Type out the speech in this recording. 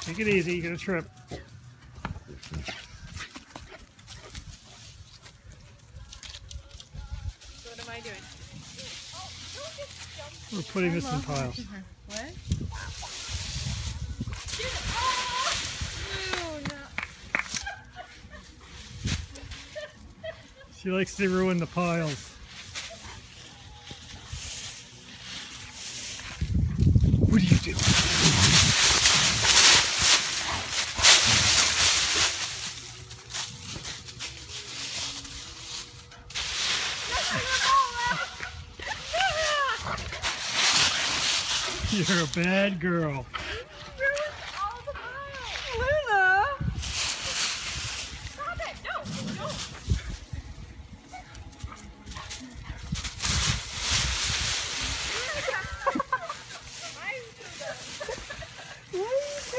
Take it easy, you're gonna trip. What am I doing? We're putting this in piles. What? She likes to ruin the piles. What are you doing? You're a bad girl.